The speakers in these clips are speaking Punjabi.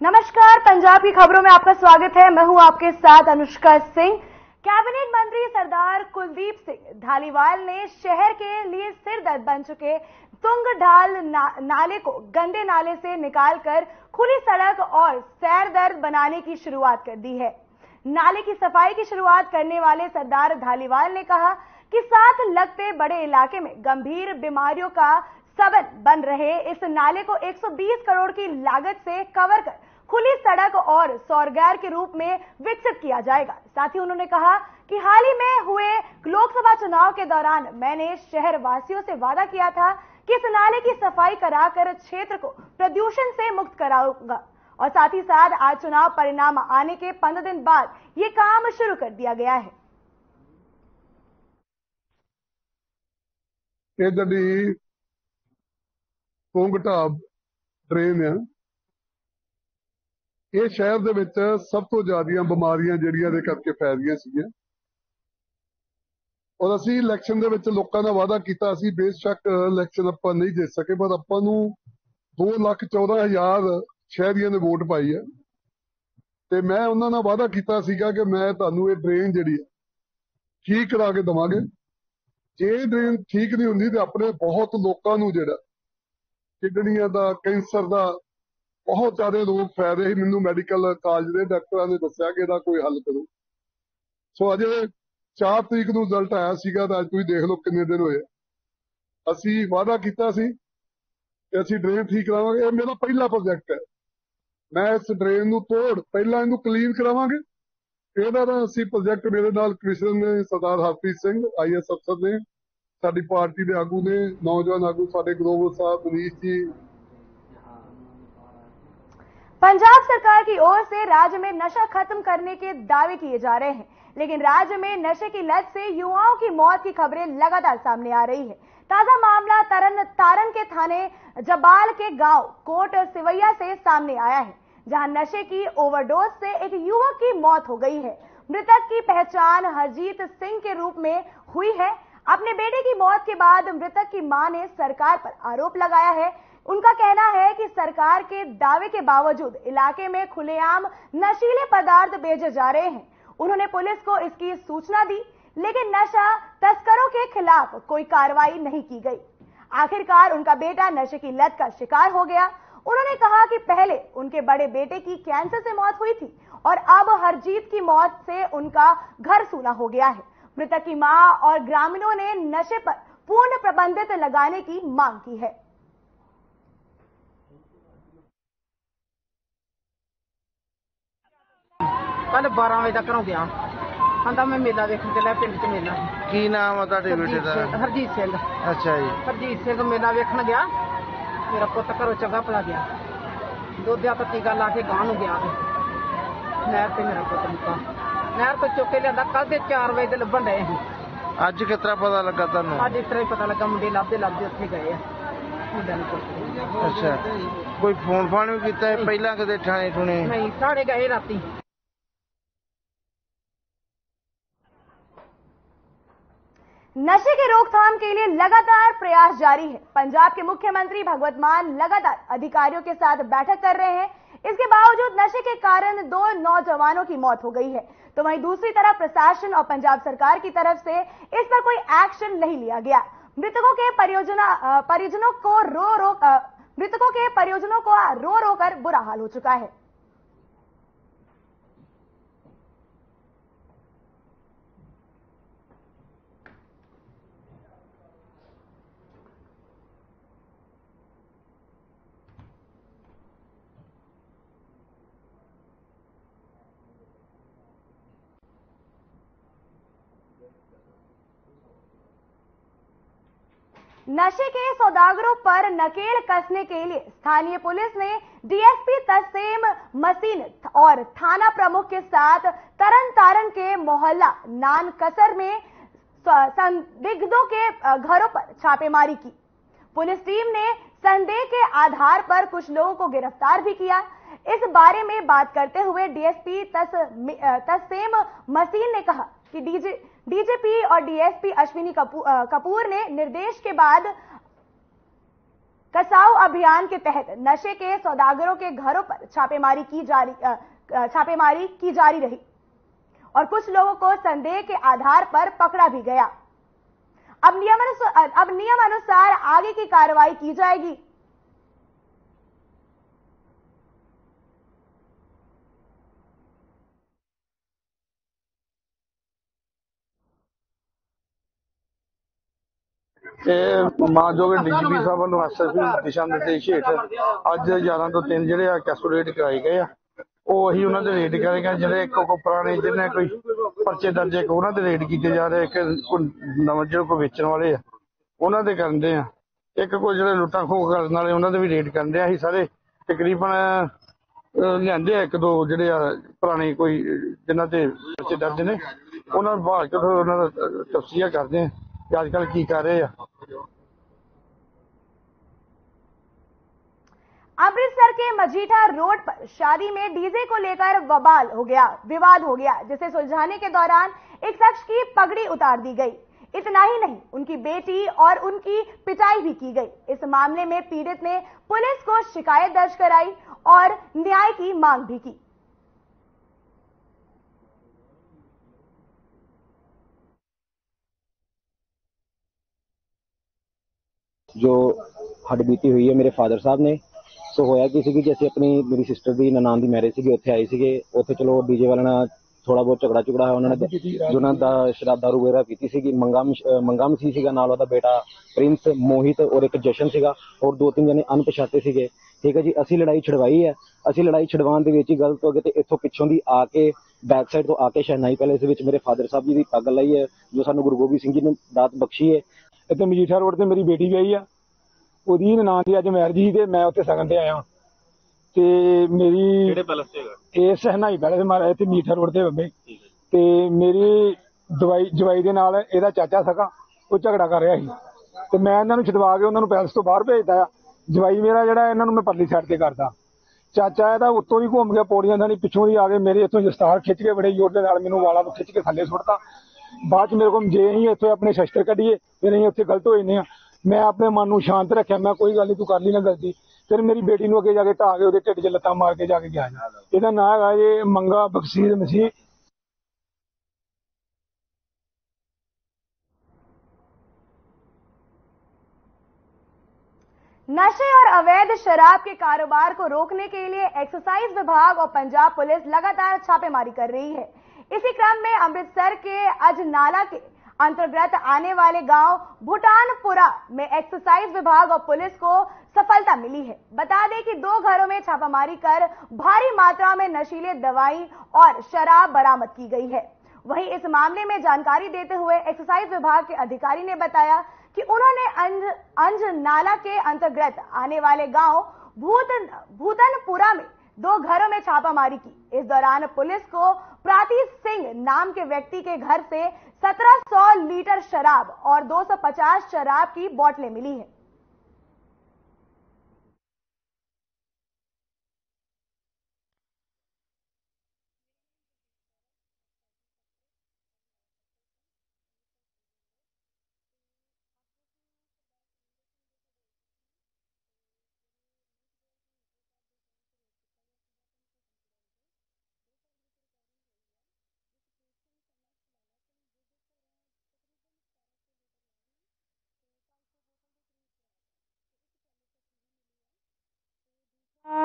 नमस्कार पंजाब की खबरों में आपका स्वागत है। मैं हूँ आपके साथ अनुष्का सिंह। कैबिनेट मंत्री सरदार कुलदीप सिंह धालीवाल ने शहर के लिए सिर दर्द बन चुके तुंग ढाल ना, नाले को गंदे नाले से निकालकर खुली सड़क और सैर दर्द बनाने की शुरुआत कर दी है। नाले की सफ़ाई की शुरुआत करने वाले सरदार धालीवाल ने कहा कि साथ लगते बड़े इलाके में गंभीर बीमारियों का सबन बन रहे। इस नाले को 120 करोड़ की लागत से कवर कर खुली सड़क और सौरगैर के रूप में विकसित किया जाएगा साथ ही उन्होंने कहा कि हाल ही में हुए लोकसभा चुनाव के दौरान मैंने शहर वासियों से वादा किया था कि इस नाले की सफाई कराकर क्षेत्र को प्रदूषण से मुक्त कराऊंगा और साथ ही साथ आज चुनाव परिणाम आने के पंद्रह दिन बाद ये काम शुरू कर दिया गया है ਇਹ ਜਿਹੜੀ ਪੁੰਗ ਢਾਬ ਟ੍ਰੇਨ ਆ ਇਹ ਸ਼ਹਿਰ ਦੇ ਵਿੱਚ ਸਭ ਤੋਂ ਜ਼ਿਆਦੀਆਂ ਬਿਮਾਰੀਆਂ ਜਿਹੜੀਆਂ ਦੇ ਕਰਕੇ ਫੈਲ ਰਹੀਆਂ ਸੀਗੀਆਂ। ਔਰ ਅਸੀਂ ਇਲੈਕਸ਼ਨ ਦੇ ਵਿੱਚ ਲੋਕਾਂ ਦਾ ਵਾਅਦਾ ਕੀਤਾ ਸੀ, ਬੇਸ਼ੱਕ ਇਲੈਕਸ਼ਨ ਆਪਾਂ ਨਹੀਂ ਜਿੱਤ ਸਕੇ, ਪਰ ਆਪਾਂ ਨੂੰ 2 ਲੱਖ 14 ਹਜ਼ਾਰ ਸ਼ਹਿਰੀਆਂ ਨੇ ਵੋਟ ਪਾਈ ਹੈ। ਤੇ ਮੈਂ ਉਹਨਾਂ ਨਾਲ ਵਾਅਦਾ ਕੀਤਾ ਸੀਗਾ ਕਿ ਮੈਂ ਤੁਹਾਨੂੰ ਇਹ ਡਰੇਨ ਜਿਹੜੀ ਹੈ, ਠੀਕ ਕਰਾ ਕੇ ਦਵਾਂਗੇ। ਜੇ ਇਹ ਡਰੇਨ ਠੀਕ ਨਹੀਂ ਹੁੰਦੀ ਤੇ ਆਪਣੇ ਬਹੁਤ ਲੋਕਾਂ ਨੂੰ ਜਿਹੜਾ ਕਿਡਨੀਆਂ ਦਾ, ਕੈਂਸਰ ਦਾ ਬਹੁਤ ਜ਼ਿਆਦਾ ਰੋਗ ਫੈਲ ਰਹੇ ਮੈਨੂੰ ਮੈਡੀਕਲ ਕਾਲਜ ਦੇ ਡਾਕਟਰਾਂ ਨੇ ਦੱਸਿਆ ਕਿ ਇਹਦਾ ਕੋਈ ਹੱਲ ਕਰੋ। ਸੋ ਅਜੇ 4 ਤਰੀਕ ਨੂੰ ਰਿਜ਼ਲਟ ਆਇਆ ਸੀਗਾ ਤਾਂ ਅੱਜ ਤੁਸੀਂ ਦੇਖ ਲਓ ਕਿੰਨੇ ਦਿਨ ਹੋਏ ਅਸੀਂ ਵਾਅਦਾ ਕੀਤਾ ਸੀ ਕਿ ਅਸੀਂ ਡਰੇਨ ਠੀਕ ਕਰਾਵਾਂਗੇ। ਇਹ ਮੇਰਾ ਪਹਿਲਾ ਪ੍ਰੋਜੈਕਟ ਹੈ। ਮੈਂ ਇਸ ਡਰੇਨ ਨੂੰ ਤੋੜ, ਪਹਿਲਾਂ ਇਹਨੂੰ ਕਲੀਨ ਕਰਾਵਾਂਗੇ। ਇਹਦਾ ਤਾਂ ਅਸੀਂ ਪ੍ਰੋਜੈਕਟ ਮੇਰੇ ਨਾਲ ਕਮਿਸ਼ਨਰ ਨੇ, ਸਰਦਾਰ ਹਰਪ੍ਰੀਤ ਸਿੰਘ ਆਈਐਸ ਅਫਸਰ ਨੇ, ਸਾਡੀ ਪਾਰਟੀ ਦੇ ਆਗੂ ਨੇ, ਨੌਜਵਾਨ ਆਗੂ ਸਾਡੇ ਗਲੋਬਲ ਸਾਹਿਬ, ਮਨੀਸ਼ ਜੀ पंजाब सरकार की ओर से राज्य में नशा खत्म करने के दावे किए जा रहे हैं। लेकिन राज्य में नशे की लत से युवाओं की मौत की खबरें लगातार सामने आ रही है। ताज़ा मामला तरन तारन के थाने जबाल के गाँव, कोट सिवैया से सामने आया है, जहाँ नशे की ओवरडोज से एक युवक की मौत हो गई है। मृतक की पहचान हरजीत सिंह के रूप में हुई है। अपने बेटे की मौत के बाद मृतक की माँ ने सरकार पर आरोप लगाया है उनका कहना है कि सरकार के दावे के बावजूद इलाके में खुलेआम नशीले पदार्थ बेचे जा रहे हैं। उन्होंने पुलिस को इसकी सूचना दी, लेकिन नशा तस्करों के खिलाफ कोई कार्रवाई नहीं की गई। आखिरकार उनका बेटा नशे की लत का शिकार हो गया। उन्होंने कहा कि पहले उनके बड़े बेटे की कैंसर से मौत हुई थी, और अब हरजीत की मौत से उनका घर सूना हो गया है। मृतक की माँ और ग्रामीणों ने नशे पर पूर्ण प्रबंधित लगाने की मांग की है। ਕੱਲ 12 ਵਜੇ ਤੱਕ ਘਰੋਂ ਗਿਆ ਕਹਿੰਦਾ ਮੈਂ ਮੇਲਾ ਵੇਖਣ ਚੱਲਿਆ ਪਿੰਡ 'ਚ ਮੇਲਾ। ਕੀ ਨਾਮ ਆ ਤੁਹਾਡੇ ਬੇਟੇ ਦਾ? ਹਰਜੀਤ ਸਿੰਘ। ਅੱਛਾ ਜੀ। ਹਰਜੀਤ ਸਿੰਘ ਮੇਲਾ ਵੇਖਣ ਗਿਆ। ਮੇਰਾ ਪੁੱਤ ਘਰੋਂ ਚੰਗਾ ਭਲਾ ਗਿਆ। ਦੋਧਿਆ ਤੋਂ ਟੀਕਾ ਲਾ ਕੇ ਗਾਂ ਨੂੰ ਗਿਆ ਤੇ। ਨਹਿਰ ਤੇ ਮੇਰਾ ਪੁੱਤ ਮੁੱਕਾ। ਨਹਿਰ ਤੋਂ ਚੁੱਕ ਕੇ ਲਿਆਂਦਾ ਕੱਲ ਦੇ 4 ਵਜੇ ਦੇ ਲੱਭਣ ਡਏ ਸੀ। ਅੱਜ ਕਿਸ ਤਰ੍ਹਾਂ ਪਤਾ ਲੱਗਾ ਤੁਹਾਨੂੰ? ਅੱਜ ਇਸ ਤਰ੍ਹਾਂ ਹੀ ਪਤਾ ਲੱਗਾ ਮੁੰਡੇ ਲੱਭਦੇ ਲੱਭਦੇ ਉੱਥੇ ਗਏ ਆ। ਮੁੰਡਿਆਂ ਨੂੰ ਅੱਛਾ। ਕੋਈ ਫੋਨ ਫਾਨ ਵੀ ਕੀਤਾ ਹੈ ਪਹਿਲਾਂ ਕਦੇ ਠਾਣੇ ਠੁਣੇ ਨਹੀਂ ਸਾਡੇ ਗਏ ਰਾਤੀ। नशे की रोकथाम के लिए लगातार प्रयास जारी है। पंजाब के मुख्यमंत्री भगवत मान लगातार अधिकारियों के साथ बैठक कर रहे हैं। इसके बावजूद नशे के कारण दो नौजवानों की मौत हो गई है। तो वहीं दूसरी तरफ़ प्रशासन और पंजाब सरकार की तरफ़ से इस पर कोई एक्शन नहीं लिया गया। मृतकों के परियोजना परिजनों को रो रो मृतकों के परियोजनों को रो रो कर बुरा हाल हो चुका है। नशे के सौदागरों पर नकेल कसने के लिए स्थानीय पुलिस ने डीएसपी तस्सेम मसीन और थाना प्रमुख के साथ तरन तारन के मोहल्ला नानकसर में संदिग्धों के घरों पर छापेमारी की। पुलिस टीम ने संदेह के आधार पर कुछ लोगों को गिरफ़्तार भी किया। इस बारे में बात करते हुए डीएसपी तस, तस्सेम मसीन ने कहा कि डीजे डीजीपी और डीएसपी अश्विनी कपूर, ने निर्देश के बाद कसाऊ अभियान के तहत नशे के सौदागरों के घरों पर छापेमारी की जारी छापेमारी की जारी रही। और कुछ लोगों को संदेह के आधार पर पकड़ा भी गया। अब नियम अनुसार अब नियम अनुसार आगे की कार्रवाई की जाएगी। ਤੇ ਮਾਨਯੋਗ ਡੀਜੀਪੀ ਸਾਹਿਬ ਵੱਲੋਂ ਐਸਐਸਪੀ ਦਿਸ਼ਾ ਨਿਰਦੇਸ਼ ਹੇਠ ਅੱਜ 11 ਤੋਂ 3 ਜਿਹੜੇ ਆ ਕੈਸੋ ਕਰਾਏ ਗਏ ਆ ਉਹ ਅਸੀਂ ਉਹਨਾਂ ਦੇ ਰੇਡ ਕਰੇਗਾ ਜਿਹੜੇ ਕੋ ਕੋ ਪੁਰਾਣੇ ਜਿਹਨੇ ਕੋਈ ਪਰਚੇ ਦਰਜ ਇੱਕ ਉਹਨਾਂ ਦੇ ਰੇਡ ਕੀਤੇ ਜਾ ਰਹੇ ਇੱਕ ਨਵਾਂ ਜਿਹੜੇ ਕੋ ਵੇਚਣ ਵਾਲੇ ਆ ਉਹਨਾਂ ਦੇ ਕਰਦੇ ਆ। ਇੱਕ ਕੋਈ ਜਿਹੜੇ ਲੁੱਟਾਂ ਖੋਹ ਕਰਨ ਵਾਲੇ ਉਹਨਾਂ ਦੇ ਵੀ ਰੇਟ ਕਰਦੇ ਆ। ਅਸੀਂ ਸਾਰੇ ਤਕਰੀਬਨ ਲਿਆਂਦੇ ਆ ਇੱਕ ਦੋ ਜਿਹੜੇ ਆ ਪੁਰਾਣੇ ਕੋਈ ਅਹ, ਜਿਨ੍ਹਾਂ ਤੇ ਪਰਚੇ ਦਰਜ ਨੇ ਉਹਨਾਂ ਨੂੰ ਬਾਅਦ ਚ ਉਹਨਾਂ ਦਾ ਤਫਸੀਰ ਕਰਦੇ ਆ। ਕਿ ਅੱਜ ਕੱਲ ਕੀ ਕਰ ਰਹੇ ਆ अमृतसर के मजीठा रोड पर शादी में डीजे को लेकर बवाल हो गया विवाद हो गया जिसे सुलझाने के दौरान एक शख्स की पगड़ी उतार दी गई इतना ही नहीं उनकी बेटी और उनकी पिटाई भी की गई इस मामले में पीड़ित ने पुलिस को शिकायत दर्ज कराई और न्याय की मांग भी की ਜੋ ਹੱਡ ਬੀਤੀ ਹੋਈ ਹੈ ਮੇਰੇ ਫਾਦਰ ਸਾਹਿਬ ਨੇ। ਸੋ ਹੋਇਆ ਕੀ ਸੀ ਕਿ ਅਸੀਂ ਆਪਣੀ ਮੇਰੀ ਸਿਸਟਰ ਦੀ ਨਨਾਣ ਦੀ ਮੈਰਿਜ ਸੀਗੀ ਉੱਥੇ ਆਏ ਸੀਗੇ। ਉੱਥੇ ਚਲੋ ਡੀਜੇ ਵਾਲਿਆਂ ਨਾਲ ਥੋੜਾ ਬਹੁਤ ਝਗੜਾ ਝੁਗੜਾ ਹੋਇਆ ਉਹਨਾਂ ਨੇ ਜੋ ਉਹਨਾਂ ਦਾ ਸ਼ਰਾਬ ਦਾਰੂ ਵਗੈਰਾ ਪੀਤੀ ਸੀਗੀ। ਮੰਗਮ ਮੰਗਮ ਸੀ ਸੀਗਾ ਨਾਲ ਉਹਦਾ ਬੇਟਾ ਪ੍ਰਿੰਸ ਮੋਹਿਤ ਔਰ ਇੱਕ ਜਸ਼ਨ ਸੀਗਾ ਔਰ ਦੋ ਤਿੰਨ ਜਣੇ ਅਣਪਛਾਤੇ ਸੀਗੇ। ਠੀਕ ਹੈ ਜੀ ਅਸੀਂ ਲੜਾਈ ਛਡਵਾਈ ਹੈ। ਅਸੀਂ ਲੜਾਈ ਛਡਵਾਉਣ ਦੇ ਵਿੱਚ ਹੀ ਗਲਤ ਹੋ ਗਏ ਤੇ ਇੱਥੋਂ ਪਿੱਛੋਂ ਦੀ ਆ ਕੇ ਬੈਕ ਸਾਈਡ ਤੋਂ ਆ ਕੇ ਸ਼ਹਿਨਾਈ ਪੈਲੇਸ ਵਿੱਚ ਮੇਰੇ ਫਾਦਰ ਸਾਹਿਬ ਜੀ ਦੀ ਪੱਗ ਲਾਈ ਹੈ ਜੋ ਸਾਨੂੰ ਗੁਰੂ ਗੋਬਿੰਦ ਸਿੰਘ ਜੀ ਨੇ ਦਾਤ ਬਖਸ਼ੀ ਹੈ। ਇੱਥੇ ਮਜੀਠਾ ਰੋਡ ਤੇ ਮੇਰੀ ਬੇਟੀ ਵਿਆਹੀ ਆ। ਉਹਦੀ ਨਨਾਣ ਦੀ ਅੱਜ ਮੈਰਿਜ ਸੀ ਤੇ ਮੈਂ ਉੱਥੇ ਸਗਨ ਤੇ ਆਇਆ ਤੇ ਮੇਰੀ ਕਿਹੜੇ ਪੈਲਸ ਤੇ ਹੈਗਾ? ਇਹ ਸਹਨਾਈ ਪੈਲੇਸ ਮਾਰਾ ਇੱਥੇ ਮੀਠਾ ਰੋਡ ਤੇ ਬੰਬੇ। ਤੇ ਮੇਰੀ ਦਵਾਈ ਜਵਾਈ ਦੇ ਨਾਲ ਇਹਦਾ ਚਾਚਾ ਸਕਾ ਉਹ ਝਗੜਾ ਕਰ ਰਿਹਾ ਸੀ। ਤੇ ਮੈਂ ਇਹਨਾਂ ਨੂੰ ਛਡਵਾ ਕੇ ਉਹਨਾਂ ਨੂੰ ਪੈਲਸ ਤੋਂ ਬਾਹਰ ਭੇਜਦਾ ਆ। ਜਵਾਈ ਮੇਰਾ ਜਿਹੜਾ ਇਹਨਾਂ ਨੂੰ ਮੈਂ ਪਰਲੀ ਸਾਈਡ ਤੇ ਕਰਦਾ। ਚਾਚਾ ਇਹਦਾ ਉੱਤੋਂ ਦੀ ਘੁੰਮ ਗਿਆ ਪੌੜੀਆਂ ਦਾ ਨਹੀਂ ਪਿੱਛੋਂ ਦੀ ਆ ਕੇ ਮੇਰੇ ਇੱਥੋਂ ਦਸਤਾਰ ਖਿੱਚ ਕੇ ਬੜੇ ਜ਼ੋਰ ਦੇ ਨਾਲ ਮੈਨੂੰ ਵਾਲਾਂ ਨੂੰ ਖਿੱਚ ਕੇ ਥੱਲੇ ਸੁੱਟਤਾ। ਬਾਅਦ ਚ ਮੇਰੇ ਕੋਲ ਜੇ ਅਸੀਂ ਇੱਥੇ ਆਪਣੇ ਸ਼ਸਤਰ ਕੱਢੀਏ ਫਿਰ ਅਸੀਂ ਉੱਥੇ ਗਲਤ ਹੋ ਜਾਂਦੇ ਆ ਮੈਂ ਆਪਣੇ ਮਨ ਨੂੰ ਸ਼ਾਂਤ ਰੱਖਿਆ ਮੈਂ ਕੋਈ ਗੱਲ ਨਹੀਂ ਤੂੰ ਕਰ ਲਈ ਨਾ ਗਲਤੀ ਫਿਰ ਮੇਰੀ ਬੇਟੀ ਨੂੰ ਅੱਗੇ ਜਾ ਕੇ ਢਾਹ ਕੇ ਉਹਦੇ ਢਿੱਡ 'ਚ ਲੱਤਾਂ ਮਾਰ ਕੇ ਜਾ ਕੇ ਗਿਆ ਜੀ ਇਹਦਾ ਨਾਂ ਹੈਗਾ ਜੀ ਮੰਗਾ ਬਖਸ਼ੀਰ ਮਸੀਹ नशे और अवैध शराब के कारोबार को रोकने के लिए एक्साइज विभाग और पंजाब पुलिस लगातार छापेमारी कर रही है इसी क्रम में अमृतसर के अजनाला के अंतर्गत आने वाले गाँव भूटानपुरा में एक्साइज विभाग और पुलिस को सफलता मिली है। बता दें कि दो घरों में छापामारी कर भारी मात्रा में नशीले दवाई और शराब बरामद की गई है। वहीं इस मामले में जानकारी देते हुए एक्साइज विभाग के अधिकारी ने बताया कि उन्होंने अंज अंज नाला के अंतर्गत आने वाले गाँव भूतन, भूतनपुरा में दो घरों में छापामारी की। इस दौरान पुलिस को प्राती सिंह नाम के व्यक्ति के घर से 1700 लीटर शराब और 250 शराब की बोतलें मिली है।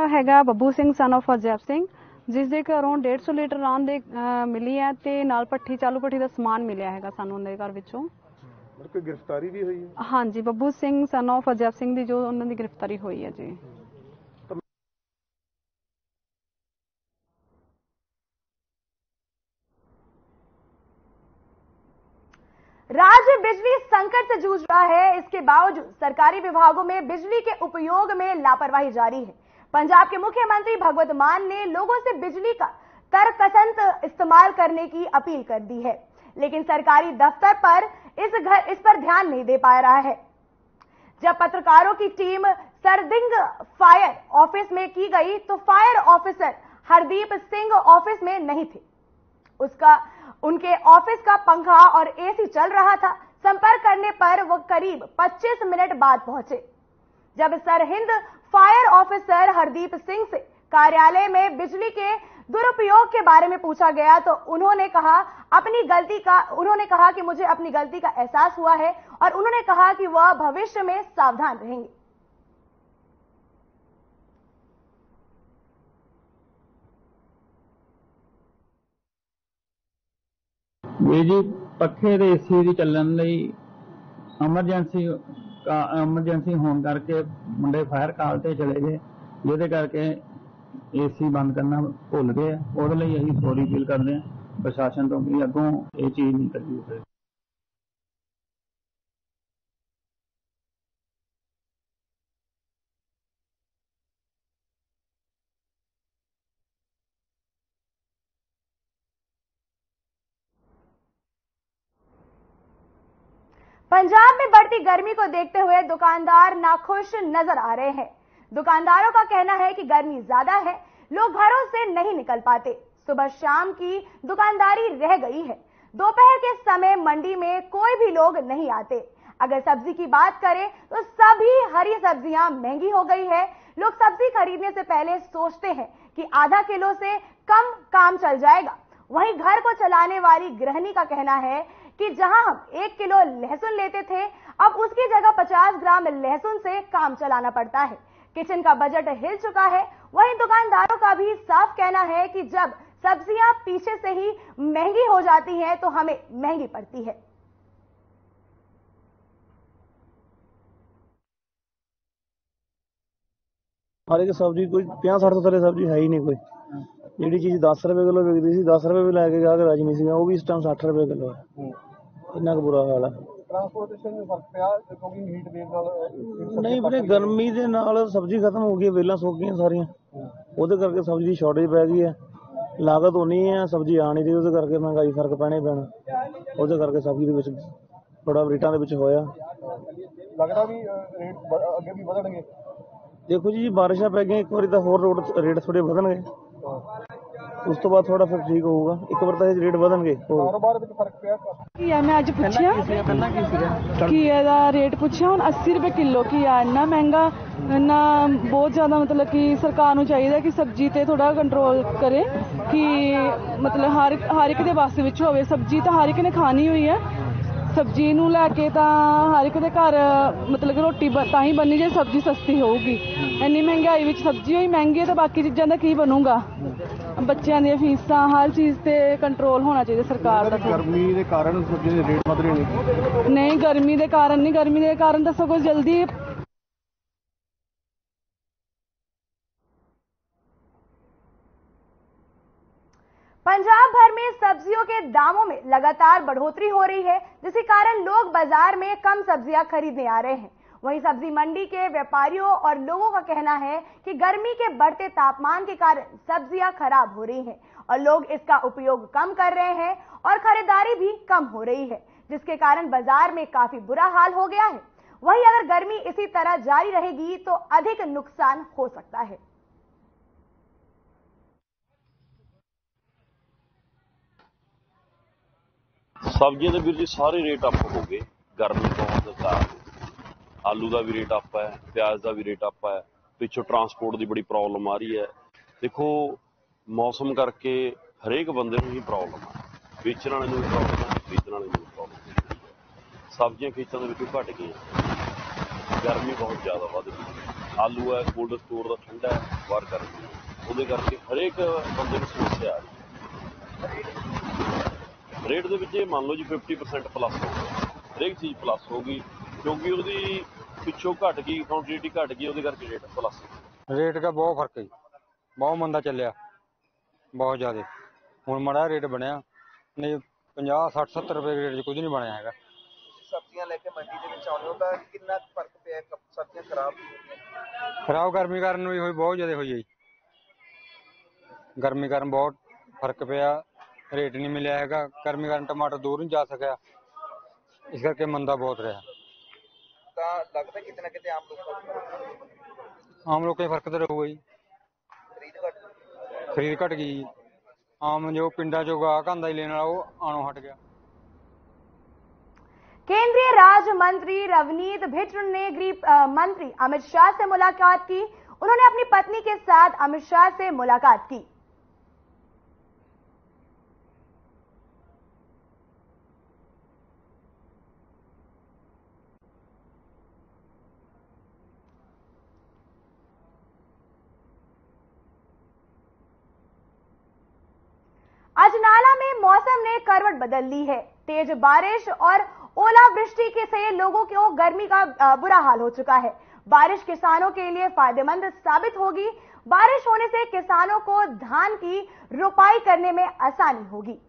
ਹੈਗਾ ਬੱਬੂ ਸਿੰਘ ਸਨ of ਅਜੈਬ ਸਿੰਘ ਜਿਸ ਦੇ ਘਰੋਂ 150 ਲੀਟਰ ਰਾਂ ਦੇ ਅਹ ਮਿਲੀ ਹੈ ਤੇ ਨਾਲ ਪੱਠੀ ਚਾਲੂ ਪੱਠੀ ਦਾ ਸਮਾਨ ਮਿਲਿਆ ਹੈਗਾ ਸਾਨੂੰ ਉਹਦੇ ਘਰ ਵਿੱਚੋਂ ਕੋਈ ਗ੍ਰਿਫਤਾਰੀ ਵੀ ਹੋਈ ਹੈ ਹਾਂਜੀ ਬੱਬੂ ਸਿੰਘ ਸਨ of ਅਜੈਬ ਸਿੰਘ ਦੀ ਜੋ ਉਹਨਾਂ ਦੀ ਗ੍ਰਿਫਤਾਰੀ ਹੋਈ ਹੈ ਜੀ राज्य बिजली संकट से जूझ रहा है इसके बावजूद सरकारी विभागों में बिजली के उपयोग में लापरवाही जारी है पंजाब के मुख्यमंत्री भगवत मान ने लोगों से बिजली का तरकसंत इस्तेमाल करने की अपील कर दी है। लेकिन सरकारी दफ्तर पर इस घर, इस पर ध्यान नहीं दे पा रहा है। जब पत्रकारों की टीम सरदिंग फायर ऑफ़िस में की गई तो fire officer Hardeep Singh office में नहीं थे। उसका, उनके ऑफ़िस का पंखा और एसी चल रहा था। संपर्क करने पर वो करीब 25 मिनट बाद पहुँचे। जब सरहिंद फायर ऑफिसर हरदीप सिंह से कार्यालय में बिजली के दुरुपयोग के बारे में पूछा गया तो उन्होंने कहा अपनी गलती का उन्होंने कहा कि मुझे अपनी गलती का एहसास हुआ है और उन्होंने कहा कि वह भविष्य में सावधान रहेंगे ਇਹ ਜੀ ਪੱਖੇ ਦੇ ਏਸੀ ਦੀ ਚੱਲਣ ਲਈ ਐਮਰਜੈਂਸੀ ਐਮਰਜੈਂਸੀ ਹੋਣ ਕਰਕੇ ਮੁੰਡੇ ਫਾਇਰ ਕਾਲ ਤੇ ਚਲੇ ਗਏ, ਜਿਹਦੇ ਕਰਕੇ ਏਸੀ ਬੰਦ ਕਰਨਾ ਭੁੱਲ ਗਏ ਉਹਦੇ ਲਈ ਅਸੀਂ ਸੌਰੀ ਫੀਲ ਕਰਦੇ ਹਾਂ ਪ੍ਰਸ਼ਾਸਨ ਤੋਂ ਵੀ ਅੱਗੋਂ ਇਹ ਚੀਜ਼ ਨਹੀਂ ਕਰਨੀ ਪਏ पंजाब में बढ़ती गर्मी को देखते हुए दुकानदार नाखुश नज़र आ रहे हैं। दुकानदारों का कहना है कि गर्मी ज़्यादा है, लोग घरों से नहीं निकल पाते। सुबह शाम की दुकानदारी रह गई है। दोपहर के समय मंडी में कोई भी लोग नहीं आते। अगर सब्ज़ी की बात करें तो सभी हरी सब्ज़ियाँ महँगी हो गई है। लोग सब्ज़ी खरीदने से पहले सोचते हैं कि आधा किलो से कम काम चल जाएगा। वहीं घर को चलाने वाली गृहिणी का कहना है कि जहाँ हम एक किलो लहसुन लेते थे, अब उसकी जगह पचास ग्राम लहसुन से काम चलाना पड़ता है। किचन का बजट हिल चुका है। वहीं दुकानदारों का भी साफ़ कहना है कि जब सब्ज़ियाँ पीछे से ही महँगी हो जाती हैं तो हमें महँगी पड़ती है। हमारे सब्ज़ी कोई पाँच साठ सौ सब्ज़ी है ही नहीं कोई। ਜਿਹੜੀ ਚੀਜ਼ 10 ਰੁਪਏ ਕਿਲੋ ਵਿਕਦੀ ਸੀ 10 ਰੁਪਏ ਵੀ ਲੈ ਕੇ ਗਾ ਕੇ ਰਾਜੀ ਨਹੀਂ ਸੀਗਾ ਉਹ ਵੀ ਇਸ ਟਾਈਮ 60 ਰੁਪਏ ਕਿਲੋ ਹੈ। ਇੰਨਾ ਕੁ ਬੁਰਾ ਹਾਲ ਹੈ। ਟਰਾਂਸਪੋਰਟੇਸ਼ਨ ਵਿੱਚ ਫ਼ਰਕ ਪਿਆ ਕਿਉਂਕਿ ਹੀਟ ਵੇਵ ਨਾਲ ਨਹੀਂ ਵੀਰੇ ਗਰਮੀ ਦੇ ਨਾਲ ਸਬਜ਼ੀ ਖਤਮ ਹੋ ਗਈ ਵੇਲਾਂ ਸੁੱਕ ਗਈਆਂ ਸਾਰੀਆਂ। ਉਹਦੇ ਕਰਕੇ ਸਬਜ਼ੀ ਦੀ ਸ਼ਾਰਟੇਜ ਪੈ ਗਈ ਹੈ। ਲਾਗਤ ਉਨੀ ਹੈ ਸਬਜ਼ੀ ਆ ਨਹੀਂ ਰਹੀ ਉਹਦੇ ਕਰਕੇ ਮਹਿੰਗਾਈ ਫ਼ਰਕ ਪੈਣਾ ਪੈਣਾ। ਉਹਦੇ ਕਰਕੇ ਸਬਜ਼ੀ ਦੇ ਵਿੱਚ ਥੋੜਾ ਰੇਟਾਂ ਦੇ ਵਿੱਚ ਹੋਇਆ। ਲੱਗਦਾ ਵੀ ਰੇਟ ਅੱਗੇ ਵੀ ਵਧਣਗੇ। ਦੇਖੋ ਜੀ ਬਾਰਿਸ਼ਾਂ ਪੈ ਗਈਆਂ ਇੱਕ ਵਾਰੀ ਤਾਂ ਹੋਰ ਰੋਡ ਰੇਟ ਥੋੜੇ ਵਧਣਗੇ। ਉਸ ਤੋਂ ਬਾਅਦ ਥੋੜਾ ਫਿਰ ਠੀਕ ਹੋਊਗਾ। ਇੱਕ ਵਾਰ ਤਾਂ ਇਹ ਰੇਟ ਵਧਣਗੇ ਹੋਰ। ਕਾਰੋਬਾਰ ਵਿੱਚ ਫ਼ਰਕ ਪਿਆ ਘੀਆ ਮੈਂ ਅੱਜ ਪੁੱਛਿਆ ਘੀਏ ਦਾ ਰੇਟ ਪੁੱਛਿਆ ਹੁਣ 80 ਰੁਪਏ ਕਿਲੋ ਘੀਆ ਇੰਨਾ ਮਹਿੰਗਾ ਇੰਨਾ ਬਹੁਤ ਜ਼ਿਆਦਾ ਮਤਲਬ ਕਿ ਸਰਕਾਰ ਨੂੰ ਚਾਹੀਦਾ ਕਿ ਸਬਜ਼ੀ ਤੇ ਥੋੜਾ ਕੰਟਰੋਲ ਕਰੇ ਕਿ ਮਤਲਬ ਹਰ ਹਰ ਇੱਕ ਦੇ ਵਾਸਤੇ ਵਿੱਚ ਹੋਵੇ। ਸਬਜ਼ੀ ਤਾਂ ਹਰ ਇੱਕ ਨੇ ਖਾਣੀ ਹੋਈ ਹੈ ਸਬਜ਼ੀ ਨੂੰ ਲੈ ਕੇ ਤਾਂ ਹਰ ਇੱਕ ਦੇ ਘਰ ਮਤਲਬ ਕਿ ਰੋਟੀ ਬ- ਤਾਂ ਹੀ ਬਣਨੀ ਜੇ ਸਬਜ਼ੀ ਸਸਤੀ ਹੋਊਗੀ। ਇੰਨੀ ਮਹਿੰਗਾਈ ਵਿੱਚ ਸਬਜ਼ੀ ਹੋਈ ਮਹਿੰਗੀ ਹੈ ਤਾਂ ਬਾਕੀ ਚੀਜ਼ਾਂ ਦਾ ਕੀ ਬਣੂਗਾ? ਬੱਚਿਆਂ ਦੀਆਂ ਫੀਸਾਂ ਹਰ ਚੀਜ਼ ਤੇ ਕੰਟਰੋਲ ਹੋਣਾ ਚਾਹੀਦਾ ਸਰਕਾਰ ਦਾ ਗਰਮੀ ਦੇ ਕਾਰਨ ਸਬਜ਼ੀ ਦੇ ਰੇਟ ਵਧ ਰਹੇ ਨੇ। ਨਹੀਂ ਗਰਮੀ ਦੇ ਕਾਰਨ ਨਹੀਂ ਗਰਮੀ ਦੇ ਕਾਰਨ ਤਾਂ ਸਗੋਂ ਜਲਦੀ में सब्जियों के दामों में लगातार बढ़ोतरी हो रही है, जिसके कारण लोग बाज़ार में कम सब्ज़ियाँ खरीदने आ रहे हैं। वहीं सब्ज़ी मंडी के व्यापारियों और लोगों का कहना है कि गर्मी के बढ़ते तापमान के कारण सब्ज़ियाँ खराब हो रही हैं और लोग इसका उपयोग कम कर रहे हैं और खरीदारी भी कम हो रही है, जिसके कारण बाज़ार में काफ़ी बुरा हाल हो गया है। वहीं अगर गर्मी इसी तरह जारी रहेगी तो अधिक नुकसान हो सकता है। ਸਬਜ਼ੀਆਂ ਦੇ ਵੀਰ ਜੀ ਸਾਰੇ ਰੇਟ ਅਪ ਹੋ ਗਏ। ਗਰਮੀ ਬਹੁਤ ਦਾ ਕਾਰਨ ਆਲੂ ਦਾ ਵੀ ਰੇਟ ਅਪ ਹੈ, ਪਿਆਜ਼ ਦਾ ਵੀ ਰੇਟ ਅਪ ਹੈ, ਪਿੱਛੋਂ ਟਰਾਂਸਪੋਰਟ ਦੀ ਬੜੀ ਪ੍ਰੋਬਲਮ ਆ ਰਹੀ ਹੈ। ਦੇਖੋ, ਮੌਸਮ ਕਰਕੇ ਹਰੇਕ ਬੰਦੇ ਨੂੰ ਹੀ ਪ੍ਰੋਬਲਮ ਆ। ਵੇਚਣ ਵਾਲੇ ਨੂੰ ਵੀ ਪ੍ਰੋਬਲਮ ਹੈ ਖਰੀਦਣ ਵਾਲੇ ਨੂੰ ਵੀ ਪ੍ਰੋਬਲਮ ਸਬਜ਼ੀਆਂ ਖੇਤਾਂ ਦੇ ਵਿੱਚੋਂ ਘਟ ਗਈਆਂ। ਗਰਮੀ ਬਹੁਤ ਜ਼ਿਆਦਾ ਵੱਧ ਗਈ। ਆਲੂ ਹੈ ਕੋਲਡ ਸਟੋਰ ਦਾ ਠੰਡਾ ਬਾਹਰ ਗਰਮੀ ਉਹਦੇ ਕਰਕੇ ਹਰੇਕ ਬੰਦੇ ਨੂੰ ਸਮੱਸਿਆ ਆ ਰਹੀ ਹੈ। ਰੇਟ ਦੇ ਵਿੱਚ ਇਹ ਮੰਨ ਲਓ ਜੀ 50% ਪਲੱਸ ਹੋ ਗਿਆ। ਹਰੇਕ ਚੀਜ਼ ਪਲੱਸ ਹੋ ਗਈ ਕਿਉਂਕਿ ਉਹਦੀ ਪਿੱਛੋਂ ਘਟ ਗਈ ਕੁਆਂਟੀਟੀ ਘਟ ਗਈ ਉਹਦੇ ਕਰਕੇ ਰੇਟ ਪਲੱਸ ਰੇਟ ਦਾ ਬਹੁਤ ਫ਼ਰਕ ਹੈ। ਬਹੁਤ ਮੰਦਾ ਚੱਲਿਆ। ਬਹੁਤ ਜ਼ਿਆਦਾ। ਹੁਣ ਮਾੜਾ ਰੇਟ ਬਣਿਆ। ਨਹੀਂ 50 60 70 ਰੁਪਏ ਰੇਟ 'ਚ ਕੁਝ ਨਹੀਂ ਬਣਿਆ ਹੈਗਾ। ਸਬਜ਼ੀਆਂ ਲੈ ਕੇ ਮੰਡੀ ਦੇ ਵਿੱਚ ਆਉਂਦੇ ਹੋ ਤਾਂ ਕਿੰਨਾ ਕੁ ਫ਼ਰਕ ਪਿਆ ਸਬਜ਼ੀਆਂ ਖਰਾਬ ਖਰਾਬ ਗਰਮੀ ਕਾਰਨ ਵੀ ਹੋਈ ਬਹੁਤ ਜ਼ਿਆਦਾ ਹੋਈ ਹੈ ਜੀ। ਗਰਮੀ ਕਾਰਨ ਬਹੁਤ ਫ਼ਰਕ ਪਿਆ। ਰੇਟ ਨਹੀਂ ਮਿਲਿਆ ਹੈਗਾ ਗਰਮੀ ਕਾਰਨ ਟਮਾਟਰ ਦੂਰ ਨਹੀਂ ਜਾ ਸਕਿਆ ਇਸ ਕਰਕੇ ਮੰਦਾ ਬਹੁਤ ਰਿਹਾ ਤਾਂ ਲੱਗਦਾ ਕਿਤੇ ਨਾ ਕਿਤੇ ਆਮ ਲੋਕਾਂ ਨੂੰ ਆਮ ਲੋਕਾਂ 'ਚ ਫਰਕ ਤਾਂ ਰਹੂਗਾ ਜੀ ਖਰੀਦ ਘੱਟ ਖਰੀਦ ਘਟ ਗਈ ਜੀ। ਆਮ ਜੋ ਪਿੰਡਾਂ ਚੋਂ ਗਾਹਕ ਆਂਦਾ ਹੀ ਲੈਣ ਵਾਲਾ ਉਹ ਆਣੋਂ ਹਟ ਗਿਆ केंद्रीय राज्य मंत्री रवनीत भिट्र ने गृह अ, मंत्री अमित शाह से मुलाकात की उन्होंने अपनी पत्नी के साथ अमित शाह से मुलाकात की करवट बदल ली है। तेज बारिश और ओलावृष्टि के से लोगों को गर्मी का बुरा हाल हो चुका है। बारिश किसानों के लिए फ़ायदेमंद साबित होगी। बारिश होने से किसानों को धान की रोपाई करने में आसानी होगी।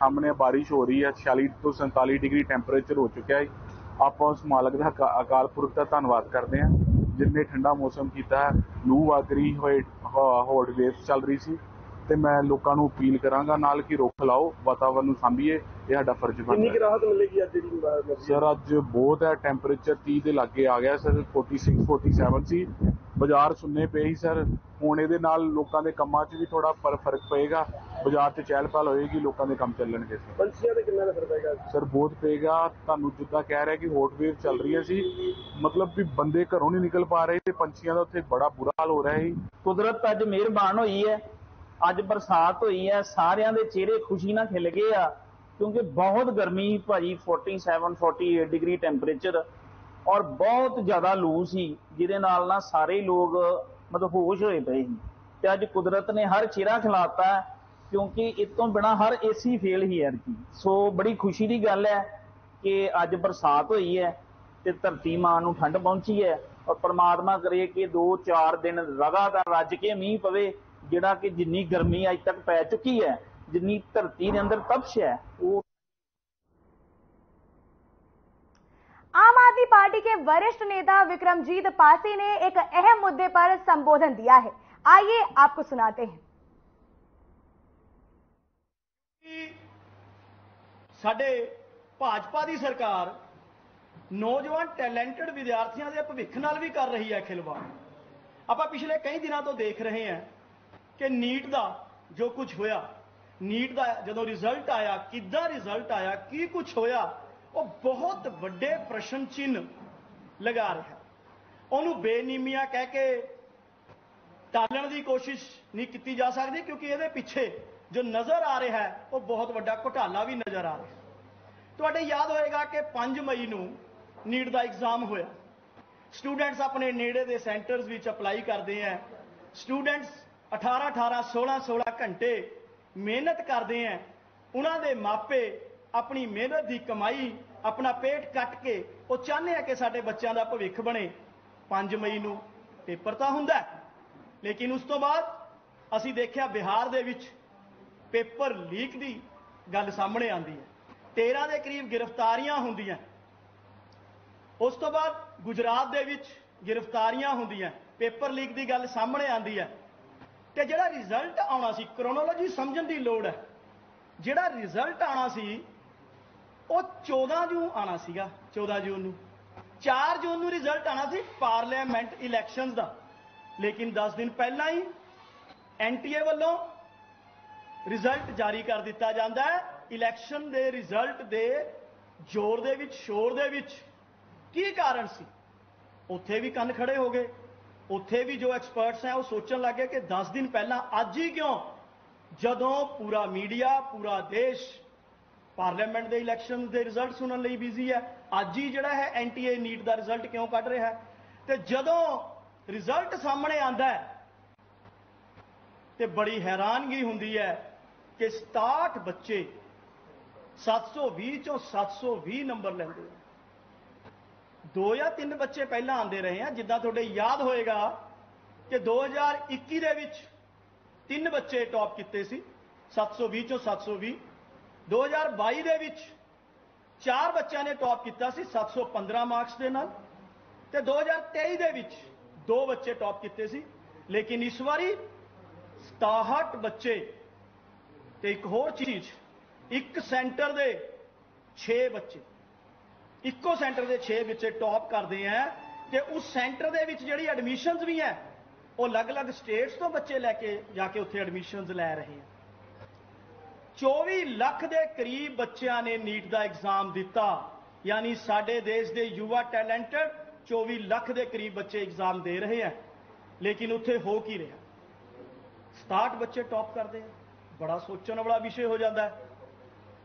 सामने बारिश हो रही है, छियालीस तो सैंतालीस डिग्री टेम्परेचर हो चुका है। ਆਪਾਂ ਉਸ ਮਾਲਕ ਦਾ ਅਕਾ- ਅਕਾਲ ਪੁਰਖ ਦਾ ਧੰਨਵਾਦ ਕਰਦੇ ਹਾਂ ਜਿਨਨੇ ਠੰਡਾ ਮੌਸਮ ਕੀਤਾ ਹੈ ਲੂ ਵਗ ਰਹੀ ਹੋਏ ਹੌਟ ਵੇਵਸ ਚੱਲ ਰਹੀ ਸੀ ਤੇ ਮੈਂ ਲੋਕਾਂ ਨੂੰ ਅਪੀਲ ਕਰਾਂਗਾ ਨਾਲ ਕਿ ਰੁੱਖ ਲਾਓ ਵਾਤਾਵਰਨ ਨੂੰ ਸਾਂਭੀਏ ਇਹ ਸਾਡਾ ਫਰਜ਼ ਬਣਦਾ ਕਿੰਨੀ ਹੈ। ਕੁ ਰਾਹਤ ਮਿਲੇਗੀ ਅੱਜ ਜਿਹੜੀ ਸਰ ਅੱਜ ਬਹੁਤ ਹੈ ਟੈਂਪਰੇਚਰ 30 ਦੇ ਲਾਗੇ ਆ ਗਿਆ ਸਰ 46 47 ਸੀ ਬਾਜ਼ਾਰ ਸੁੰਨੇ ਪਏ ਸੀ ਸਰ ਹੁਣ ਇਹਦੇ ਨਾਲ ਲੋਕਾਂ ਦੇ ਕੰਮਾਂ 'ਚ ਵੀ ਥੋੜਾ ਫ਼ਰਕ ਪਏਗਾ ਬਾਜ਼ਾਰ 'ਚ ਚਹਿਲ ਪਹਿਲ ਹੋਏਗੀ ਲੋਕਾਂ ਦੇ ਕੰਮ ਚੱਲਣਗੇ ਸਰ ਪੰਛੀਆਂ ਤੇ ਕਿੰਨਾ ਅਸਰ ਪਏਗਾ ਸਰ ਬਹੁਤ ਪਏਗਾ ਤੁਹਾਨੂੰ ਜਿੱਦਾਂ ਕਹਿ ਰਿਹਾ ਕਿ ਹੌਟ ਵੇਵ ਚੱਲ ਰਹੀਆਂ ਸੀ। ਮਤਲਬ ਵੀ ਬੰਦੇ ਘਰੋਂ ਨਹੀਂ ਨਿਕਲ ਪਾ ਰਹੇ ਤੇ ਪੰਛੀਆਂ ਦਾ ਉੱਥੇ ਬੜਾ ਬੁਰਾ ਹਾਲ ਹੋ ਰਿਹਾ ਸੀ। ਕੁਦਰਤ ਅੱਜ ਮਿਹਰਬਾਨ ਹੋਈ ਹੈ। ਅੱਜ ਬਰਸਾਤ ਹੋਈ ਹੈ। ਸਾਰਿਆਂ ਦੇ ਚਿਹਰੇ ਖੁਸ਼ੀ ਨਾਲ ਖਿਲ ਗਏ ਆ। ਕਿਉਂਕਿ ਬਹੁਤ ਗਰਮੀ ਭਾਜੀ 47 48 ਡਿਗਰੀ ਟੈਂਪਰੇਚਰ ਔਰ ਬਹੁਤ ਜ਼ਿਆਦਾ ਲੂ ਸੀ ਜਿਹਦੇ ਨਾਲ ਨਾ ਸਾਰੇ ਲੋਕ ਮਤਲਬ ਹੋਸ਼ ਹੋਏ ਪਏ ਸੀ। ਤੇ ਅੱਜ ਕੁਦਰਤ ਨੇ ਹਰ ਚਿਹਰਾ ਖਿਲਾਤਾ ਹੈ, ਕਿਉਂਕਿ ਇਸ ਤੋਂ ਬਿਨਾ ਹਰ ਏਸੀ ਫੇਲ ਹੀ ਹੈ ਕੀ ਸੋ ਬੜੀ ਖੁਸ਼ੀ ਦੀ ਗੱਲ ਹੈ ਕਿ ਅੱਜ ਬਰਸਾਤ ਹੋਈ ਹੈ ਤੇ ਧਰਤੀ ਮਾਂ ਨੂੰ ਠੰਡ ਪਹੁੰਚੀ ਹੈ ਔਰ ਪ੍ਰਮਾਤਮਾ ਕਰੇ ਕਿ 2-4 ਦਿਨ ਲਗਾਤਾਰ ਰੱਜ ਕੇ ਮੀਂਹ ਪਵੇ ਜਿਹੜਾ ਕਿ ਜਿੰਨੀ ਗਰਮੀ ਅੱਜ ਤੱਕ ਪੈ ਚੁੱਕੀ ਹੈ ਜਿੰਨੀ ਧਰਤੀ ਦੇ ਅੰਦਰ ਤਪਸ਼ ਹੈ ਉਹ आम आदमी पार्टी के वरिष्ठ नेता विक्रमजीत पासी ने एक अहम मुद्दे पर संबोधन दिया है आइए आपको सुनाते हैं ਸਾਡੇ ਭਾਜਪਾ ਦੀ ਸਰਕਾਰ ਨੌਜਵਾਨ ਟੈਲੈਂਟਡ ਵਿਦਿਆਰਥੀਆਂ ਦੇ ਭਵਿੱਖ ਨਾਲ ਵੀ ਕਰ ਰਹੀ ਹੈ ਖਿਲਵਾੜ। ਆਪਾਂ ਪਿਛਲੇ ਕਈ ਦਿਨਾਂ ਤੋਂ ਦੇਖ ਰਹੇ ਹਾਂ ਕਿ ਨੀਟ ਦਾ ਜੋ ਕੁਝ ਹੋਇਆ, ਨੀਟ ਦਾ ਜਦੋਂ ਰਿਜ਼ਲਟ ਆਇਆ, ਕਿੱਦਾਂ ਰਿਜ਼ਲਟ ਆਇਆ, ਕੀ ਕੁਝ ਹੋਇਆ, ਉਹ ਬਹੁਤ ਵੱਡੇ ਪ੍ਰਸ਼ਨ ਚਿੰਨ੍ਹ ਲਗਾ ਰਿਹਾ। ਉਹਨੂੰ ਬੇਨੀਮੀਆਂ ਕਹਿ ਕੇ ਟਾਲਣ ਦੀ ਕੋਸ਼ਿਸ਼ ਨਹੀਂ ਕੀਤੀ ਜਾ ਸਕਦੀ ਕਿਉਂਕਿ ਇਹਦੇ ਪਿੱਛੇ ਜੋ ਨਜ਼ਰ ਆ ਰਿਹਾ ਹੈ, ਉਹ ਬਹੁਤ ਵੱਡਾ ਘੁਟਾਲਾ ਵੀ ਨਜ਼ਰ ਆ ਰਿਹਾ। ਤੁਹਾਡੇ ਯਾਦ ਹੋਏਗਾ ਕਿ 5 ਮਈ ਨੂੰ ਨੀਟ ਦਾ ਐਗਜ਼ਾਮ ਹੋਇਆ। ਸਟੂਡੈਂਟਸ ਆਪਣੇ ਨੇੜੇ ਦੇ ਸੈਂਟਰਸ ਵਿੱਚ ਅਪਲਾਈ ਕਰਦੇ ਆ। ਸਟੂਡੈਂਟਸ 18 18 16 16 ਘੰਟੇ ਮਿਹਨਤ ਕਰਦੇ ਆ। ਉਹਨਾਂ ਦੇ ਮਾਪੇ ਆਪਣੀ ਮਿਹਨਤ ਦੀ ਕਮਾਈ, ਆਪਣਾ ਪੇਟ ਕੱਟ ਕੇ ਉਹ ਚਾਹੁੰਦੇ ਆ ਕਿ ਸਾਡੇ ਬੱਚਿਆਂ ਦਾ ਭਵਿੱਖ ਬਣੇ। 5 ਮਈ ਨੂੰ ਪੇਪਰ ਤਾਂ ਹੁੰਦਾ ਲੇਕਿਨ ਉਸ ਤੋਂ ਬਾਅਦ ਅਸੀਂ ਦੇਖਿਆ ਬਿਹਾਰ ਦੇ ਵਿੱਚ ਪੇਪਰ ਲੀਕ ਦੀ ਗੱਲ ਸਾਹਮਣੇ ਆਂਦੀ ਹੈ। 13 ਦੇ ਕਰੀਬ ਗ੍ਰਿਫਤਾਰੀਆਂ ਹੁੰਦੀਆਂ ਉਸ ਤੋਂ ਬਾਅਦ ਗੁਜਰਾਤ ਦੇ ਵਿੱਚ ਗ੍ਰਿਫਤਾਰੀਆਂ ਹੁੰਦੀਆਂ ਪੇਪਰ ਲੀਕ ਦੀ ਗੱਲ ਸਾਹਮਣੇ ਆਂਦੀ ਹੈ। ਤੇ ਜਿਹੜਾ ਰਿਜ਼ਲਟ ਆਉਣਾ ਸੀ ਕ੍ਰੋਨੋਲੋਜੀ ਸਮਝਣ ਦੀ ਲੋੜ ਹੈ। ਜਿਹੜਾ ਰਿਜ਼ਲਟ ਆਉਣਾ ਸੀ, ਉਹ 14 ਜੂਨ ਆਣਾ ਸੀਗਾ 14 ਜੂਨ ਨੂੰ। 4 ਜੂਨ ਨੂੰ ਰਿਜ਼ਲਟ ਆਣਾ ਸੀ ਪਾਰਲੀਮੈਂਟ ਇਲੈਕਸ਼ਨਸ ਦਾ। ਲੇਕਿਨ 10 ਦਿਨ ਪਹਿਲਾਂ ਹੀ ਐਨਟੀਏ ਵੱਲੋਂ ਰਿਜ਼ਲਟ ਜਾਰੀ ਕਰ ਦਿੱਤਾ ਜਾਂਦਾ ਹੈ। ਇਲੈਕਸ਼ਨ ਦੇ ਰਿਜ਼ਲਟ ਦੇ ਜ਼ੋਰ ਦੇ ਵਿੱਚ, ਸ਼ੋਰ ਦੇ ਵਿੱਚ ਕੀ ਕਾਰਨ ਸੀ? ਉੱਥੇ ਵੀ ਕੰਨ ਖੜੇ ਹੋ ਗਏ। ਉੱਥੇ ਵੀ ਜੋ ਐਕਸਪਰਟਸ ਹੈ, ਉਹ ਸੋਚਣ ਲੱਗੇ ਕਿ 10 ਦਿਨ ਪਹਿਲਾਂ ਅੱਜ ਹੀ ਕਿਉਂ? ਜਦੋਂ ਪੂਰਾ ਮੀਡੀਆ, ਪੂਰਾ ਦੇਸ਼ ਪਾਰਲੀਮੈਂਟ ਦੇ ਇਲੈਕਸ਼ਨ ਦੇ ਰਿਜ਼ਲਟ ਸੁਣਨ ਲਈ ਬਿਜ਼ੀ ਹੈ, ਅੱਜ ਹੀ ਜਿਹੜਾ ਹੈ ਐਨਟੀਏ ਨੀਟ ਦਾ ਰਿਜ਼ਲਟ ਕਿਉਂ ਕੱਢ ਰਿਹਾ ਹੈ? ਤੇ ਜਦੋਂ ਰਿਜ਼ਲਟ ਸਾਹਮਣੇ ਆਂਦਾ ਹੈ ਤੇ ਬੜੀ ਹੈਰਾਨਗੀ ਹੁੰਦੀ ਹੈ ਕਿ 67 ਬੱਚੇ 720 ਚੋਂ 720 ਨੰਬਰ ਲੈਂਦੇ ਆ। ਦੋ ਜਾਂ ਤਿੰਨ ਬੱਚੇ ਪਹਿਲਾਂ ਆਂਦੇ ਰਹੇ ਆ, ਜਿੱਦਾਂ ਤੁਹਾਡੇ ਯਾਦ ਹੋਏਗਾ ਕਿ 2021 ਦੇ ਵਿੱਚ ਤਿੰਨ ਬੱਚੇ ਟੌਪ ਕੀਤੇ ਸੀ 720 ਚੋਂ 720 2022 ਦੇ ਵਿੱਚ ਚਾਰ ਬੱਚਿਆਂ ਨੇ ਟੌਪ ਕੀਤਾ ਸੀ 715 ਮਾਰਕਸ ਦੇ ਨਾਲ ਤੇ 2023 ਦੇ ਵਿੱਚ ਦੋ ਬੱਚੇ ਟੌਪ ਕੀਤੇ ਸੀ। ਲੇਕਿਨ ਇਸ ਵਾਰੀ 67 ਬੱਚੇ ਤੇ ਇੱਕ ਹੋਰ ਚੀਜ਼, ਇੱਕ ਸੈਂਟਰ ਦੇ 6 ਬੱਚੇ। ਇੱਕੋ ਸੈਂਟਰ ਦੇ 6 ਬੱਚੇ ਟੌਪ ਕਰਦੇ ਆ ਤੇ ਉਸ ਸੈਂਟਰ ਦੇ ਵਿੱਚ ਜਿਹੜੀ ਐਡਮਿਸ਼ਨਸ ਵੀ ਹੈ, ਉਹ ਅਲੱਗ-ਅਲੱਗ ਸਟੇਟਸ ਤੋਂ ਬੱਚੇ ਲੈ ਕੇ ਜਾ ਕੇ ਉੱਥੇ ਐਡਮਿਸ਼ਨਸ ਲੈ ਰਹੇ ਆ। 24 ਲੱਖ ਦੇ ਕਰੀਬ ਬੱਚਿਆਂ ਨੇ ਨੀਟ ਦਾ ਐਗਜ਼ਾਮ ਦਿੱਤਾ, ਯਾਨੀ ਸਾਡੇ ਦੇਸ਼ ਦੇ ਯੁਵਾ ਟੈਲੈਂਟਡ 24 ਲੱਖ ਦੇ ਕਰੀਬ ਬੱਚੇ ਐਗਜ਼ਾਮ ਦੇ ਰਹੇ ਆ, ਲੇਕਿਨ ਉੱਥੇ ਹੋ ਕੀ ਰਿਹਾ? 67 ਬੱਚੇ ਟੌਪ ਕਰਦੇ ਆ, ਬੜਾ ਸੋਚਣ ਵਾਲਾ ਵਿਸ਼ੇ ਹੋ ਜਾਂਦਾ ਹੈ।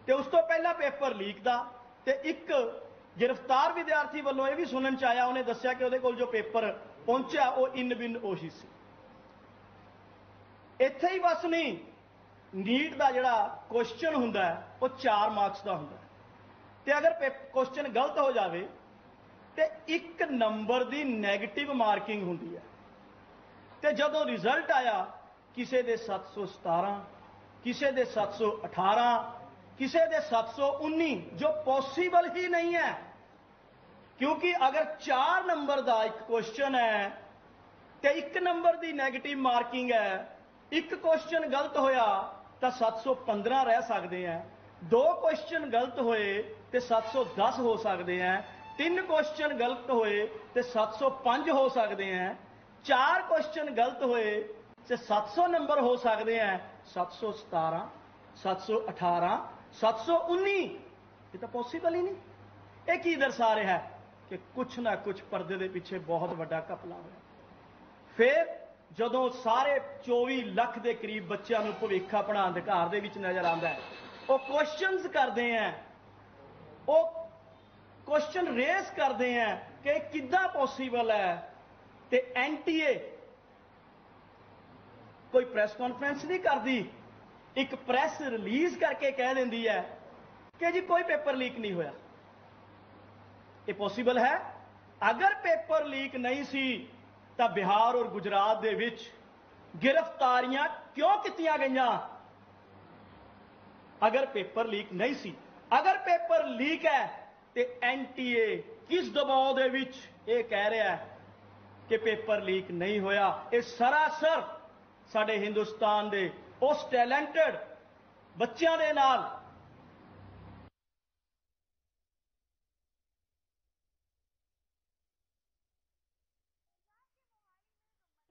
ਤੇ ਉਸ ਤੋਂ ਪਹਿਲਾਂ ਪੇਪਰ ਲੀਕ ਦਾ ਤੇ ਇੱਕ ਗ੍ਰਿਫਤਾਰ ਵਿਦਿਆਰਥੀ ਵੱਲੋਂ ਇਹ ਵੀ ਸੁਣਨ ਚ ਆਇਆ, ਉਹਨੇ ਦੱਸਿਆ ਕਿ ਉਹਦੇ ਕੋਲ ਜੋ ਪੇਪਰ ਪਹੁੰਚਿਆ, ਉਹ ਇਨ ਬਿਨ ਉਹੀ ਸੀ। ਇੱਥੇ ਹੀ ਬਸ ਨਹੀਂ, ਨੀਟ ਦਾ ਜਿਹੜਾ ਕੁਐਸਚਨ ਹੁੰਦਾ ਉਹ 4 ਮਾਰਕਸ ਦਾ ਹੁੰਦਾ ਹੈ। ਤੇ ਅਗਰ ਕੁਐਸਚਨ ਗਲਤ ਹੋ ਜਾਵੇ, ਤੇ ਇੱਕ ਨੰਬਰ ਦੀ 네ਗੇਟਿਵ ਮਾਰਕਿੰਗ ਹੁੰਦੀ ਹੈ। ਤੇ ਜਦੋਂ ਰਿਜ਼ਲਟ ਆਇਆ ਕਿਸੇ ਦੇ 717 ਕਿਸੇ ਦੇ 718 ਕਿਸੇ ਦੇ 719 ਜੋ ਪੋਸੀਬਲ ਹੀ ਨਹੀਂ ਹੈ। ਕਿਉਂਕਿ ਅਗਰ 4 ਨੰਬਰ ਦਾ ਇੱਕ ਕੁਐਸਚਨ ਹੈ ਤੇ ਇੱਕ ਨੰਬਰ ਦੀ 네ਗੇਟਿਵ ਮਾਰਕਿੰਗ ਹੈ, ਇੱਕ ਕੁਐਸਚਨ ਗਲਤ ਹੋਇਆ ਤਾਂ 715 ਰਹਿ ਸਕਦੇ ਆ ਦੋ ਕੁਐਸਚਨ ਗਲਤ ਹੋਏ ਤੇ 710 ਹੋ ਸਕਦੇ ਆ ਤਿੰਨ ਕੁਐਸਚਨ ਗਲਤ ਹੋਏ ਤੇ 705 ਹੋ ਸਕਦੇ ਆ ਚਾਰ ਕੁਐਸਚਨ ਗਲਤ ਹੋਏ ਤੇ 700 ਨੰਬਰ ਹੋ ਸਕਦੇ ਆ 717 718 719 ਇਹ ਤਾਂ ਪੋਸੀਬਲ ਹੀ ਨਹੀਂ। ਇਹ ਕੀ ਦਰਸਾ ਰਿਹਾ ਹੈ ਕਿ ਕੁਛ ਨਾ ਕੁਛ ਪਰਦੇ ਦੇ ਪਿੱਛੇ ਬਹੁਤ ਵੱਡਾ ਕਪਲਾ ਹੋਇਆ। ਫਿਰ ਜਦੋਂ ਸਾਰੇ 24 ਲੱਖ ਦੇ ਕਰੀਬ ਬੱਚਿਆਂ ਨੂੰ ਭਵਿੱਖ ਆਪਣਾ ਅਧਿਕਾਰ ਦੇ ਵਿੱਚ ਨਜ਼ਰ ਆਉਂਦਾ ਹੈ, ਉਹ ਕੁਐਸਚਨਸ ਕਰਦੇ ਆ। ਉਹ ਕੁਐਸਚਨ ਰੇਸ ਕਰਦੇ ਆ ਕਿ ਕਿੱਦਾਂ ਪੋਸੀਬਲ ਹੈ? ਤੇ ਐਨਟੀਏ ਕੋਈ ਪ੍ਰੈਸ ਕਾਨਫਰੰਸ ਨਹੀਂ ਕਰਦੀ। ਇੱਕ ਪ੍ਰੈਸ ਰਿਲੀਜ਼ ਕਰਕੇ ਕਹਿ ਦਿੰਦੀ ਹੈ ਕਿ ਜੀ ਕੋਈ ਪੇਪਰ ਲੀਕ ਨਹੀਂ ਹੋਇਆ। ਇਹ ਪੋਸੀਬਲ ਹੈ? ਅਗਰ ਪੇਪਰ ਲੀਕ ਨਹੀਂ ਸੀ, ਤਾਂ ਬਿਹਾਰ ਔਰ ਗੁਜਰਾਤ ਦੇ ਵਿੱਚ ਗ੍ਰਿਫਤਾਰੀਆਂ ਕਿਉਂ ਕੀਤੀਆਂ ਗਈਆਂ? ਅਗਰ ਪੇਪਰ ਲੀਕ ਨਹੀਂ ਸੀ, ਅਗਰ ਪੇਪਰ ਲੀਕ ਹੈ, ਤੇ ਐਨਟੀਏ ਕਿਸ ਦਬਾਅ ਦੇ ਵਿੱਚ ਇਹ ਕਹਿ ਰਿਹਾ ਹੈ ਕਿ ਪੇਪਰ ਲੀਕ ਨਹੀਂ ਹੋਇਆ? ਇਹ ਸਰਾਸਰ ਸਾਡੇ ਹਿੰਦੁਸਤਾਨ ਦੇ ਉਸ ਟੈਲੈਂਟਡ ਬੱਚਿਆਂ ਦੇ ਨਾਲ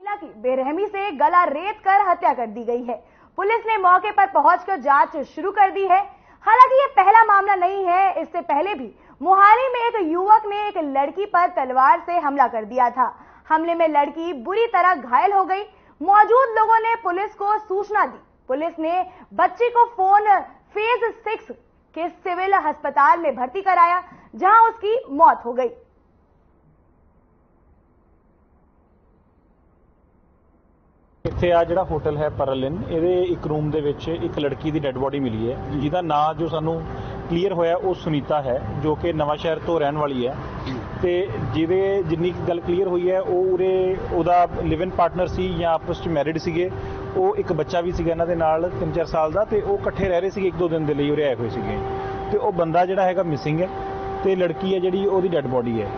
महिला की बेरहमी से गला रेत कर हत्या कर दी गई है पुलिस ने मौके पर पहुंचकर जांच शुरू कर दी है हालांकि ये पहला मामला नहीं है इससे पहले भी मोहाली में एक युवक ने एक लड़की पर तलवार से हमला कर दिया था हमले में लड़की बुरी तरह घायल हो गई मौजूद लोगों ने पुलिस को सूचना दी पुलिस ने बच्ची को फोन फेज सिक्स के सिविल अस्पताल में भर्ती कराया जहां उसकी मौत हो गई ਇੱਥੇ ਆ ਜਿਹੜਾ ਹੋਟਲ ਹੈ ਪਰਲਿਨ ਇਹਦੇ ਇੱਕ ਰੂਮ ਦੇ ਵਿੱਚ ਇੱਕ ਲੜਕੀ ਦੀ ਡੈੱਡ ਬੋਡੀ ਮਿਲੀ ਹੈ ਜਿਹਦਾ ਨਾਂ ਜੋ ਸਾਨੂੰ ਕਲੀਅਰ ਹੋਇਆ ਉਹ ਸੁਨੀਤਾ ਹੈ, ਜੋ ਕਿ ਨਵਾਂ ਸ਼ਹਿਰ ਤੋਂ ਰਹਿਣ ਵਾਲੀ ਹੈ। ਤੇ ਜਿਹਦੇ ਜਿੰਨੀ ਕੁ ਗੱਲ ਕਲੀਅਰ ਹੋਈ ਹੈ, ਉਹ ਉਰੇ ਉਹਦਾ ਲਿਵ ਇਨ ਪਾਰਟਨਰ ਸੀ ਜਾਂ ਆਪਸ ਵਿੱਚ ਮੈਰਿਡ ਸੀਗੇ। ਉਹ ਇੱਕ ਬੱਚਾ ਵੀ ਸੀਗਾ ਇਹਨਾਂ ਦੇ ਨਾਲ 3-4 ਸਾਲ ਦਾ, ਤੇ ਉਹ ਇਕੱਠੇ ਰਹਿ ਰਹੇ ਸੀਗੇ ਇੱਕ ਦੋ ਦਿਨ ਦੇ ਲਈ ਉਰੇ ਆਏ ਹੋਏ ਸੀਗੇ। ਤੇ ਉਹ ਬੰਦਾ ਜਿਹੜਾ ਹੈਗਾ ਮਿਸਿੰਗ ਹੈ, ਤੇ ਲੜਕੀ ਹੈ ਜਿਹੜੀ, ਉਹਦੀ ਡੈੱਡ ਬੋਡੀ ਹੈ।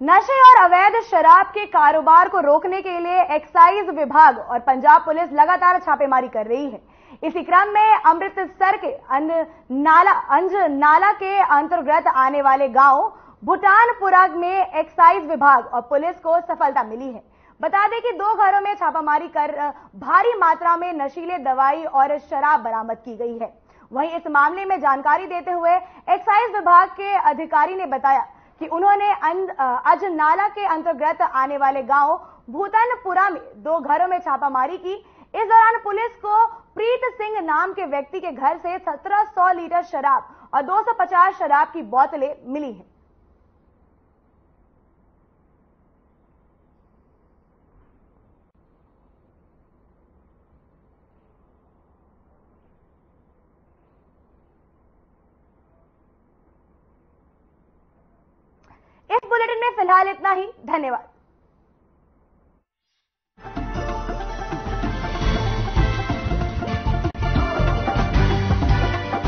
नशे और अवैध शराब के कारोबार को रोकने के लिए एक्साइज विभाग और पंजाब पुलिस लगातार छापेमारी कर रही है। इसी क्रम में अमृतसर के अन नाला अंज नाला के अंतर्गत आने वाले गाँव भूटानपुरा में एक्साइज विभाग और पुलिस को सफलता मिली है। बता दें कि दो घरों में छापामारी कर भारी मात्रा में नशीले दवाई और शराब बरामद की गई है। वहीं इस मामले में जानकारी देते हुए एक्साइज विभाग के अधिकारी ने बताया कि उन्होंने अजनाला के अंतर्गत आने वाले गाँव भूतनपुरा में दो घरों में छापामारी की। इस दौरान पुलिस को प्रीत सिंह नाम के व्यक्ति के घर से 1700 लीटर शराब और 250 शराब की बोतलें मिली हैं इस बुलेटिन में फ़िलहाल इतना ही धन्यवाद।